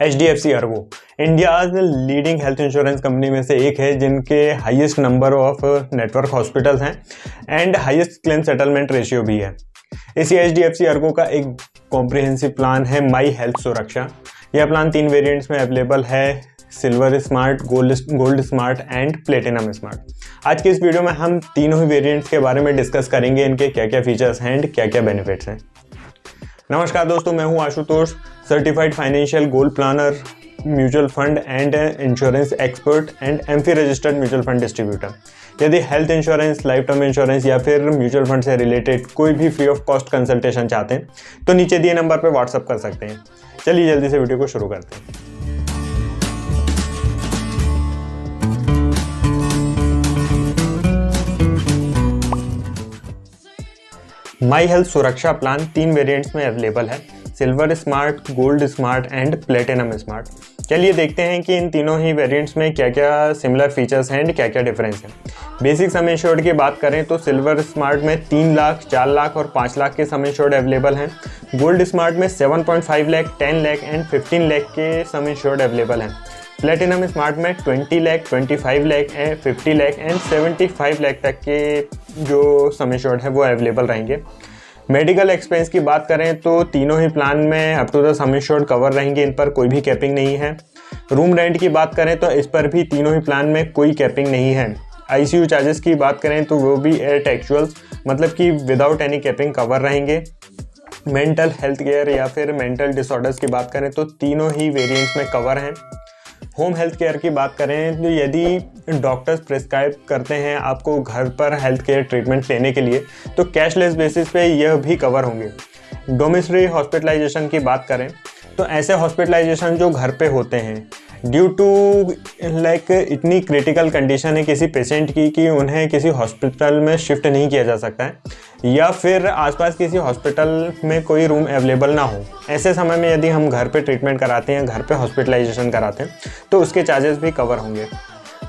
H D F C Ergo India leading health insurance company में से एक है, जिनके highest number of network hospitals हैं and highest claim settlement ratio भी है। इसी H D F C Ergo का एक कॉम्प्रिहेंसिव प्लान है माई हेल्थ सुरक्षा यह प्लान तीन वेरिएंट्स में अवेलेबल है silver smart gold gold smart and platinum smart आज के इस वीडियो में हम तीनों ही वेरिएंट्स के बारे में डिस्कस करेंगे, इनके क्या क्या फीचर्स हैं एंड क्या क्या बेनिफिट्स हैं। नमस्कार दोस्तों, मैं हूँ Ashutosh. Certified financial goal planner mutual fund and insurance expert and am registered mutual fund distributor यदि health insurance life term insurance या फिर म्यूचुअल फंड से रिलेटेड कोई भी फ्री ऑफ़ कॉस्ट कंसल्टेशन चाहते हैं तो नीचे दिए नंबर पर व्हाट्सअप कर सकते हैं। चलिए जल्दी से वीडियो को शुरू करते हैं। माई हेल्थ सुरक्षा प्लान तीन वेरिएंट्स में अवेलेबल है। Silver smart, gold smart and platinum smart चलिए देखते हैं कि इन तीनों ही वेरिएंट्स में क्या क्या सिमिलर फीचर्स हैं एंड क्या क्या डिफरेंस है। बेसिक सम इंश्योर्ड की बात करें तो सिल्वर स्मार्ट में तीन लाख, चार लाख और पाँच लाख के सम इंश्योर्ड अवेलेबल हैं। गोल्ड स्मार्ट में seven point five lakh, ten lakh and fifteen lakh के सम इंश्योर्ड अवेलेबल हैं। प्लेटिनम स्मार्ट में 20 लैख 25 लैख एंड 50 लैख एंड 75 लैख तक के जो समिशोर्ड है वो अवेलेबल रहेंगे। मेडिकल एक्सपेंस की बात करें तो तीनों ही प्लान में up to the sum insured cover रहेंगे, इन पर कोई भी कैपिंग नहीं है। रूम रेंट की बात करें तो इस पर भी तीनों ही प्लान में कोई कैपिंग नहीं है। आईसीयू चार्जेस की बात करें तो वो भी एट एक्चुअल मतलब कि विदाउट एनी कैपिंग कवर रहेंगे। मेंटल हेल्थ केयर या फिर मेंटल डिसऑर्डर्स की बात करें तो तीनों ही वेरिएंट्स में कवर हैं। होम हेल्थ केयर की बात करें तो यदि डॉक्टर्स प्रिस्क्राइब करते हैं आपको घर पर हेल्थ केयर ट्रीटमेंट लेने के लिए तो कैशलेस बेसिस पे यह भी कवर होंगे। डोमिस्ट्री हॉस्पिटलाइजेशन की बात करें तो ऐसे हॉस्पिटलाइजेशन जो घर पे होते हैं ड्यू टू लाइक इतनी क्रिटिकल कंडीशन है किसी पेशेंट की कि उन्हें किसी हॉस्पिटल में शिफ्ट नहीं किया जा सकता है या फिर आसपास किसी हॉस्पिटल में कोई रूम अवेलेबल ना हो। ऐसे समय में यदि हम घर पे ट्रीटमेंट कराते हैं, घर पे हॉस्पिटलाइजेशन कराते हैं तो उसके चार्जेस भी कवर होंगे।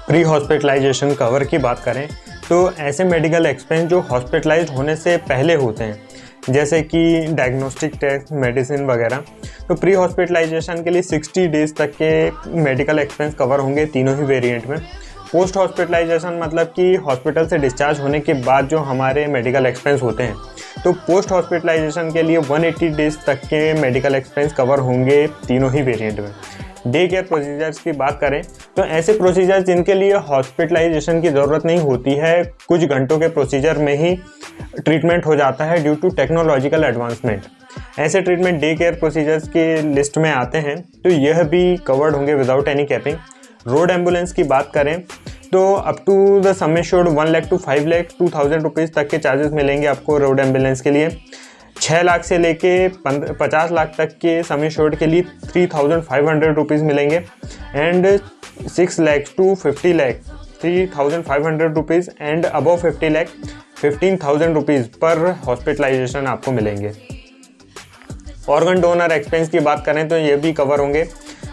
प्री हॉस्पिटलाइजेशन कवर की बात करें तो ऐसे मेडिकल एक्सपेंस जो हॉस्पिटलाइज होने से पहले होते हैं, जैसे कि डायग्नोस्टिक टेस्ट मेडिसिन वगैरह तो प्री हॉस्पिटलाइजेशन के लिए 60 डेज़ तक के मेडिकल एक्सपेंस कवर होंगे तीनों ही वेरिएंट में। पोस्ट हॉस्पिटलाइजेशन मतलब कि हॉस्पिटल से डिस्चार्ज होने के बाद जो हमारे मेडिकल एक्सपेंस होते हैं। तो पोस्ट हॉस्पिटलाइजेशन के लिए 180 डेज़ तक के मेडिकल एक्सपेंस कवर होंगे तीनों ही वेरिएंट में। डे केयर प्रोसीजर्स की बात करें तो ऐसे प्रोसीजर्स जिनके लिए हॉस्पिटलाइजेशन की ज़रूरत नहीं होती है, कुछ घंटों के प्रोसीजर में ही ट्रीटमेंट हो जाता है ड्यू टू टेक्नोलॉजिकल एडवांसमेंट। ऐसे ट्रीटमेंट डे केयर प्रोसीजर्स के लिस्ट में आते हैं तो यह भी कवर्ड होंगे without any capping. Road ambulance की बात करें तो up to the sum insured one lakh to five lakh two thousand rupees तक के चार्जेस मिलेंगे आपको रोड एंबुलेंस के लिए। छः लाख से लेके पचास लाख तक के समय शोड के लिए three thousand five hundred rupees मिलेंगे। And six lakh to fifty lakh three thousand five hundred rupees and above fifty lakh fifteen thousand rupees पर हॉस्पिटलाइजेशन आपको मिलेंगे। ऑर्गन डोनर एक्सपेंस की बात करें तो ये भी कवर होंगे।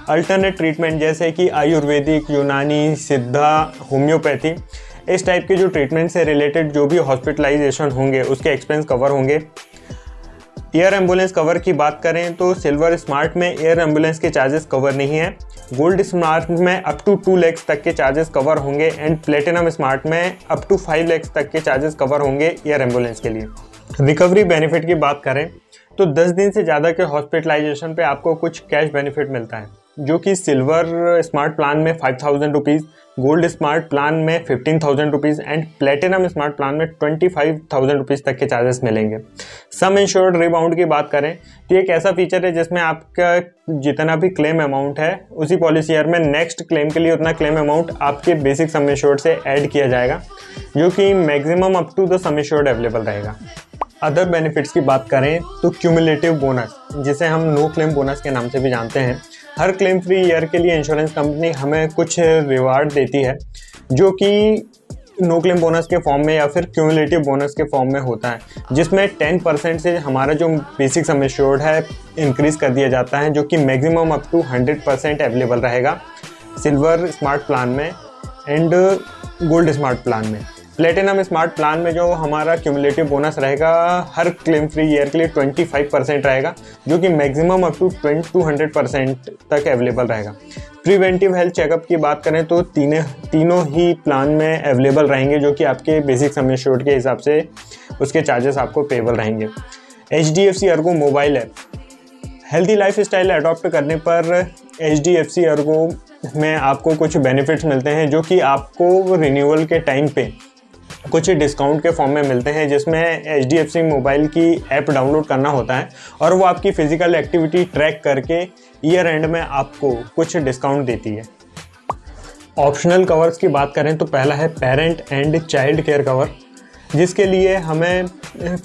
अल्टरनेट ट्रीटमेंट जैसे कि आयुर्वेदिक, यूनानी, सिद्धा होम्योपैथी इस टाइप के जो ट्रीटमेंट से रिलेटेड जो भी हॉस्पिटलाइजेशन होंगे, उसके एक्सपेंस कवर होंगे। एयर एंबुलेंस कवर की बात करें तो सिल्वर स्मार्ट में एयर एंबुलेंस के चार्जेस कवर नहीं है। गोल्ड स्मार्ट में अप टू टू लैक्स तक के चार्जेस कवर होंगे एंड प्लेटिनम स्मार्ट में अप टू फाइव लैक्स तक के चार्जेस कवर होंगे एयर एंबुलेंस के लिए। रिकवरी बेनिफिट की बात करें तो 10 दिन से ज़्यादा के हॉस्पिटलाइजेशन पे आपको कुछ कैश बेनिफिट मिलता है। जो कि सिल्वर स्मार्ट प्लान में five thousand rupees, gold smart plan में fifteen thousand rupees and platinum smart plan में ट्वेंटी फाइव थाउज़ेंड रुपीज़ तक के चार्जेस मिलेंगे। सम इंश्योर्ड रिबाउंड की बात करें तो एक ऐसा फीचर है जिसमें आपका जितना भी क्लेम अमाउंट है, उसी पॉलिसी ईयर में नेक्स्ट क्लेम के लिए उतना क्लेम अमाउंट आपके बेसिक सम इंश्योर्ड से ऐड किया जाएगा, जो कि maximum up to the sum insured available रहेगा। अदर बेनिफिट्स की बात करें तो क्यूमुलेटिव बोनस जिसे हम नो क्लेम बोनस के नाम से भी जानते हैं हर क्लेम फ्री ईयर के लिए इंश्योरेंस कंपनी हमें कुछ रिवार्ड देती है, जो कि नो क्लेम बोनस के फॉर्म में या फिर क्यूमुलेटिव बोनस के फॉर्म में होता है, जिसमें टेन परसेंट से हमारा जो बेसिक सम एश्योर्ड है इंक्रीज कर दिया जाता है, जो कि maximum up to 100 percent available रहेगा सिल्वर स्मार्ट प्लान में एंड गोल्ड स्मार्ट प्लान में। प्लेटिनम स्मार्ट प्लान में जो हमारा क्यूमुलेटिव बोनस रहेगा, हर क्लेम फ्री ईयर के लिए 25 परसेंट रहेगा, जो कि maximum up to two hundred percent तक अवेलेबल रहेगा। प्रिवेंटिव हेल्थ चेकअप की बात करें तो तीन, तीनों ही प्लान में अवेलेबल रहेंगे, जो कि आपके बेसिक समय शोट के हिसाब से उसके चार्जेस आपको पेबल रहेंगे। H D F C Ergo mobile app. Healthy lifestyle adopt करने पर H D F C Ergo में आपको कुछ बेनिफिट्स मिलते हैं, जो कि आपको रिन्यूअल के टाइम पे कुछ डिस्काउंट के फॉर्म में मिलते हैं जिसमें सी मोबाइल की ऐप डाउनलोड करना होता है और वो आपकी फ़िज़िकल एक्टिविटी ट्रैक करके ईयर एंड में आपको कुछ डिस्काउंट देती है। ऑप्शनल कवर्स की बात करें तो पहला है parent and child care cover जिसके लिए हमें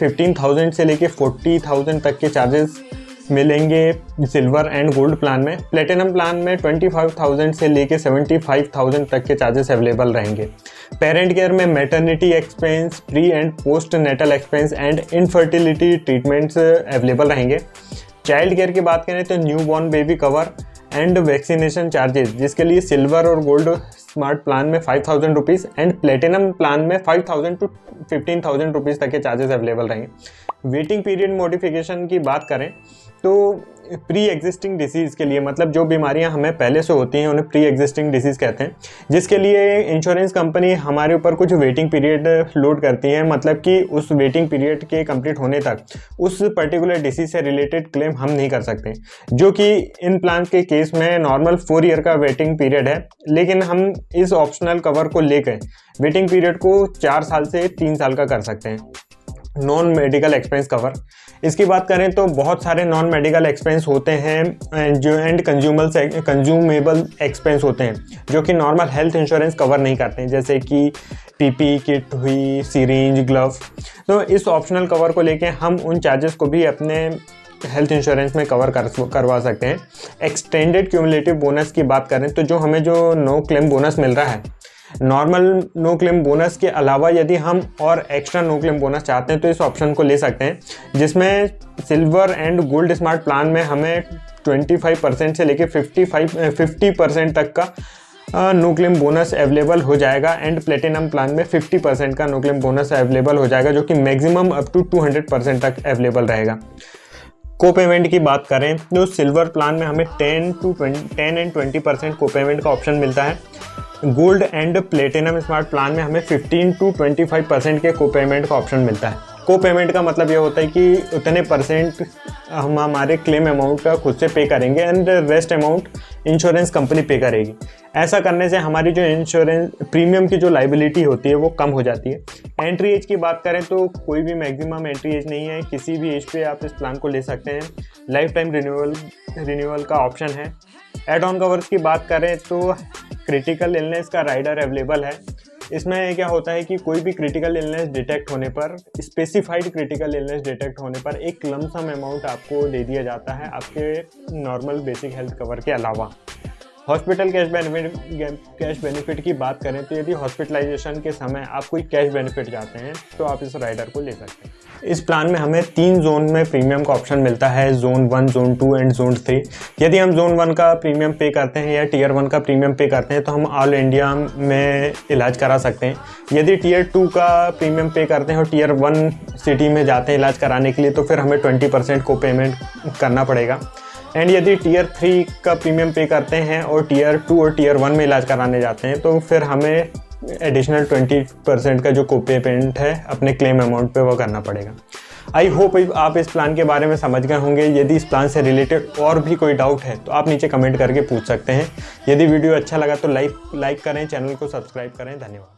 15,000 से लेके 40,000 तक के चार्जेस मिलेंगे सिल्वर एंड गोल्ड प्लान में। प्लेटिनम प्लान में 25,000 से लेके 75,000 तक के चार्जेस अवेलेबल रहेंगे। पेरेंट केयर में maternity expense pre and postnatal expense and infertility treatments available रहेंगे। चाइल्ड केयर की बात करें तो newborn baby cover and vaccination charges जिसके लिए सिल्वर और गोल्ड स्मार्ट प्लान में five thousand rupees and platinum plan में five thousand to fifteen thousand rupees तक के चार्जेस अवेलेबल रहेंगे। वेटिंग पीरियड मोडिफिकेशन की बात करें तो प्री एग्जिस्टिंग डिसीज़ के लिए मतलब जो बीमारियाँ हमें पहले से होती हैं, उन्हें प्री एग्जिस्टिंग डिसीज़ कहते हैं, जिसके लिए इंश्योरेंस कंपनी हमारे ऊपर कुछ वेटिंग पीरियड लोड करती है मतलब कि उस वेटिंग पीरियड के कंप्लीट होने तक, उस पर्टिकुलर डिसीज़ से रिलेटेड क्लेम हम नहीं कर सकते, जो कि इन प्लान के केस में नॉर्मल फोर ईयर का वेटिंग पीरियड है, लेकिन हम इस ऑप्शनल कवर को लेकर वेटिंग पीरियड को चार साल से तीन साल का कर सकते हैं नॉन मेडिकल एक्सपेंस कवर इसकी बात करें तो बहुत सारे नॉन मेडिकल एक्सपेंस होते हैं जो एंड कंज्यूमल कंज्यूमेबल एक्सपेंस होते हैं, जो कि नॉर्मल हेल्थ इंश्योरेंस कवर नहीं करते हैं, जैसे कि पीपी किट हुई सीरेंज ग्लव तो इस ऑप्शनल कवर को लेके हम उन चार्जेस को भी अपने हेल्थ इंश्योरेंस में कवर कर करवा सकते हैं। एक्सटेंडेड क्यूमुलेटिव बोनस की बात करें तो जो हमें जो नो क्लेम बोनस मिल रहा है नॉर्मल नो क्लेम बोनस के अलावा यदि हम और एक्स्ट्रा नो क्लेम बोनस चाहते हैं तो इस ऑप्शन को ले सकते हैं, जिसमें silver and gold smart plan में हमें 25 परसेंट से लेके 55 50 परसेंट तक का नो क्लेम बोनस अवेलेबल हो जाएगा एंड प्लेटिनम प्लान में 50 परसेंट का नो क्लेम बोनस अवेलेबल हो जाएगा, जो कि मैक्सिमम अप टू 200 परसेंट तक अवेलेबल रहेगा। को पेमेंट की बात करें तो सिल्वर प्लान में हमें 10 to 10 and 20 percent copayment का ऑप्शन मिलता है। Gold and platinum smart plan में हमें 15 टू 25 परसेंट के को पेमेंट का ऑप्शन मिलता है। को पेमेंट का मतलब ये होता है कि उतने परसेंट हम हमारे क्लेम अमाउंट का खुद से पे करेंगे and rest amount insurance company pay करेगी। ऐसा करने से हमारी जो इंश्योरेंस प्रीमियम की जो लाइबिलिटी होती है वो कम हो जाती है। एंट्री एज की बात करें तो कोई भी मैक्सिमम एंट्री एज नहीं है, किसी भी एज पे आप इस प्लान को ले सकते हैं। लाइफ टाइम रिन्यूअल रिन्यूअल का ऑप्शन है। एड ऑन कवर्स की बात करें तो क्रिटिकल इलनेस का राइडर अवेलेबल है। इसमें क्या होता है कि कोई भी क्रिटिकल इलनेस डिटेक्ट होने पर स्पेसिफाइड क्रिटिकल इलनेस डिटेक्ट होने पर एक लमसम अमाउंट आपको दे दिया जाता है आपके नॉर्मल बेसिक हेल्थ कवर के अलावा। Hospital cash benefit cash benefit की बात करें तो यदि हॉस्पिटलाइजेशन के समय आप कोई कैश बेनिफिट चाहते हैं तो आप इस राइडर को ले सकते हैं। इस प्लान में हमें तीन जोन में प्रीमियम का ऑप्शन मिलता है zone one zone two and zone three यदि हम जोन वन का प्रीमियम पे करते हैं या टीयर वन का प्रीमियम पे करते हैं तो हम ऑल इंडिया में इलाज करा सकते हैं। यदि टीयर टू का प्रीमियम पे करते हैं और टीयर वन सिटी में जाते हैं इलाज कराने के लिए तो फिर हमें ट्वेंटी परसेंट को पेमेंट करना पड़ेगा। एंड यदि टीयर थ्री का प्रीमियम पे करते हैं और टीयर टू और टीयर वन में इलाज कराने जाते हैं तो फिर हमें एडिशनल ट्वेंटी परसेंट का जो कोपे पेमेंट है, अपने क्लेम अमाउंट पे वो करना पड़ेगा। आई होप आप इस प्लान के बारे में समझ गए होंगे। यदि इस प्लान से रिलेटेड और भी कोई डाउट है तो आप नीचे कमेंट करके पूछ सकते हैं। यदि वीडियो अच्छा लगा तो लाइक लाइक करें चैनल को सब्सक्राइब करें। धन्यवाद।